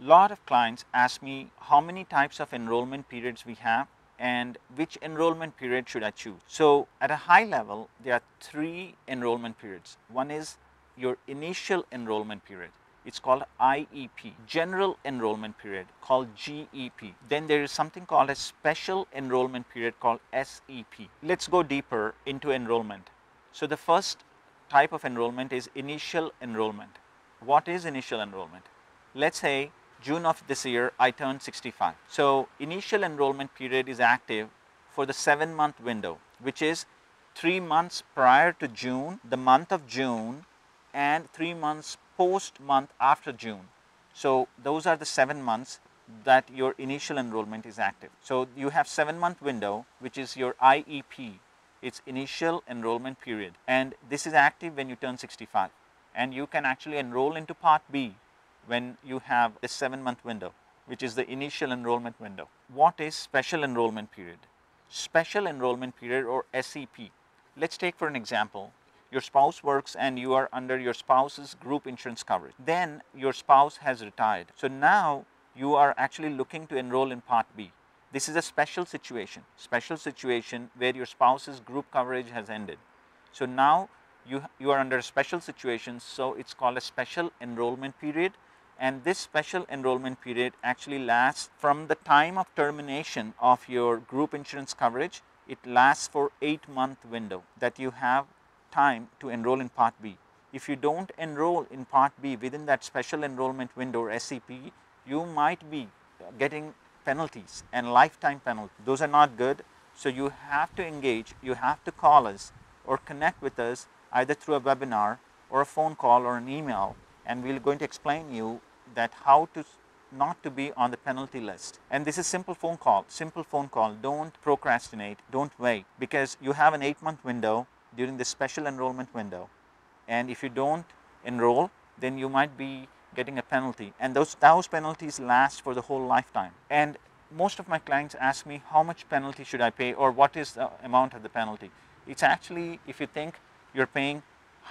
lot of clients ask me how many types of enrollment periods we have and which enrollment period should I choose. So at a high level, there are three enrollment periods. One is your initial enrollment period. It's called IEP, General Enrollment Period, called GEP. Then there is something called a Special Enrollment Period called SEP. Let's go deeper into enrollment. So the first type of enrollment is initial enrollment. What is initial enrollment? Let's say June of this year I turned 65. So initial enrollment period is active for the seven month window, which is three months prior to June, the month of June, and three months post month after June. So those are the seven months that your initial enrollment is active. So you have seven month window, which is your IEP, its initial enrollment period, and this is active when you turn 65, and you can actually enroll into Part B when you have a seven month window, which is the initial enrollment window. What is special enrollment period? Special enrollment period or SEP. Let's take for an example, your spouse works and you are under your spouse's group insurance coverage. Then your spouse has retired. So now you are actually looking to enroll in Part B. This is a special situation, special situation where your spouse's group coverage has ended. So now you, you are under a special situation, so it's called a special enrollment period and this special enrollment period actually lasts from the time of termination of your group insurance coverage it lasts for 8 month window that you have time to enroll in part B. If you don't enroll in part B within that special enrollment window or SEP you might be getting penalties and lifetime penalties those are not good. So, you have to engage you have to call us or connect with us either through a webinar or a phone call or an email and we are going to explain you that how to not to be on the penalty list. And this is simple phone call simple phone call. Don't procrastinate don't wait because you have an 8 month window during the special enrollment window. And if you don't enroll then you might be getting a penalty. And those those penalties last for the whole lifetime. And most of my clients ask me how much penalty should I pay or what is the amount of the penalty? It's actually if you think you're paying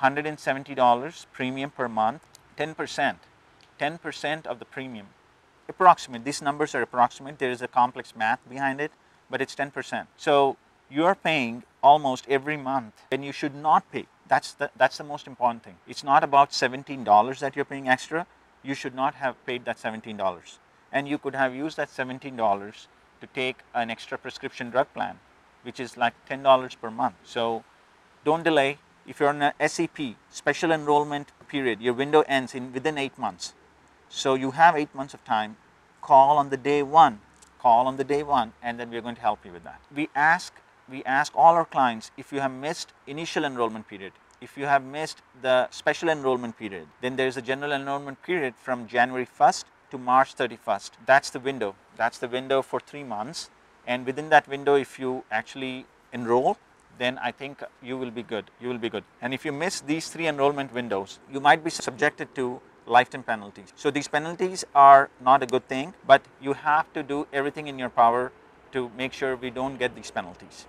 $170 premium per month 10 percent 10% of the premium, approximate, these numbers are approximate, there is a complex math behind it, but it's 10%. So you are paying almost every month and you should not pay. That's the, that's the most important thing. It's not about $17 that you're paying extra, you should not have paid that $17. And you could have used that $17 to take an extra prescription drug plan, which is like $10 per month. So don't delay. If you're on a SEP, special enrollment period, your window ends in within eight months. So you have eight months of time, call on the day one, call on the day one and then we are going to help you with that. We ask, we ask all our clients if you have missed initial enrollment period, if you have missed the special enrollment period, then there is a general enrollment period from January 1st to March 31st. That's the window, that's the window for three months and within that window if you actually enroll then I think you will be good, you will be good. And if you miss these three enrollment windows, you might be subjected to lifetime penalties. So these penalties are not a good thing, but you have to do everything in your power to make sure we don't get these penalties.